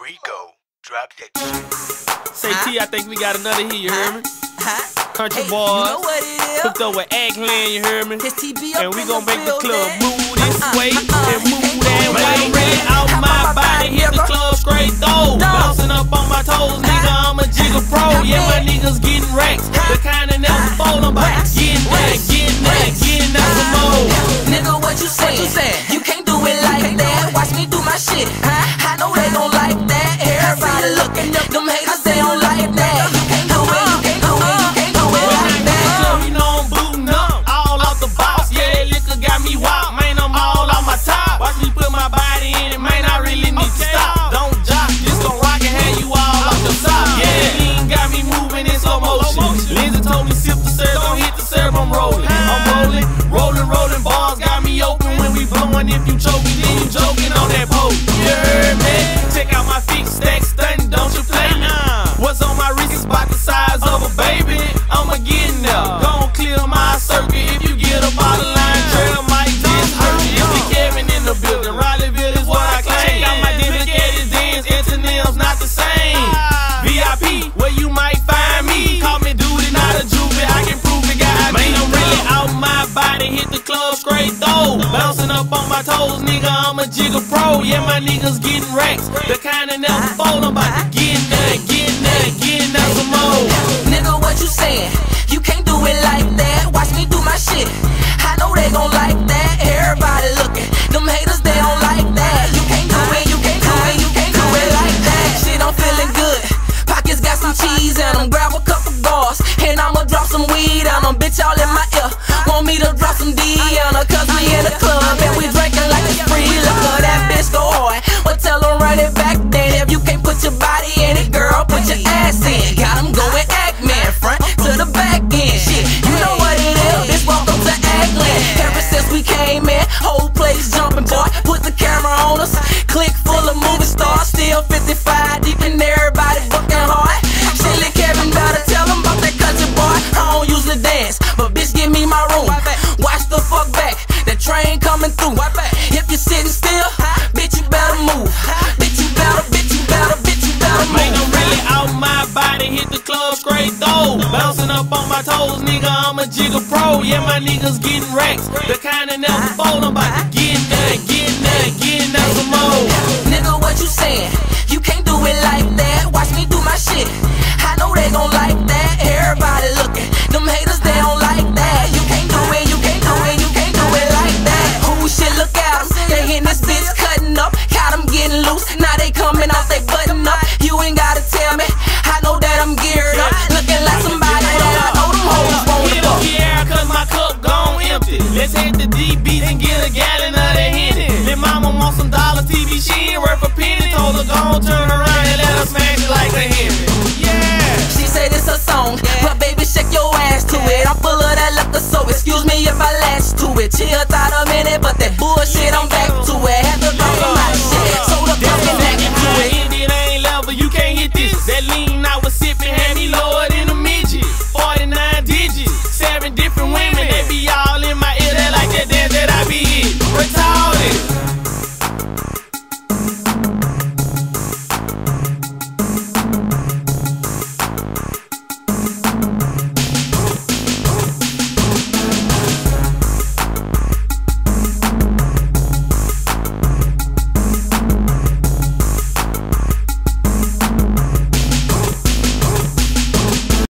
Rico, drop that. Say huh? T, I think we got another here, you huh? hear me? Huh? Country hey, boys, you know what it is. hooked up with Ackland, you hear me? And we gon' make the club move this uh-uh, way uh-uh. and move that way. Red Out my body, hit the club straight club straight though. Bouncing up on my toes, nigga, I'm a jigger pro. Yeah, my niggas getting racks. The kind of never fold, I'm about to get whole place jumping, boy. Put the camera on us, click full of movie stars, still 55 deep in everybody fucking hard. Chillin' Kevin, better tell him about that country boy. I don't usually dance, but bitch, give me my room. Watch the fuck back, that train coming through. If you're sitting still. they throw. Bouncing up on my toes, nigga, I'm a jigger pro. Yeah, my niggas getting racks. The kind that never fold, I'm about to get But baby, shake your ass to it. I'm full of that liquor, so excuse me if I latch to it. Chill thought a minute, but that bullshit, I'm back.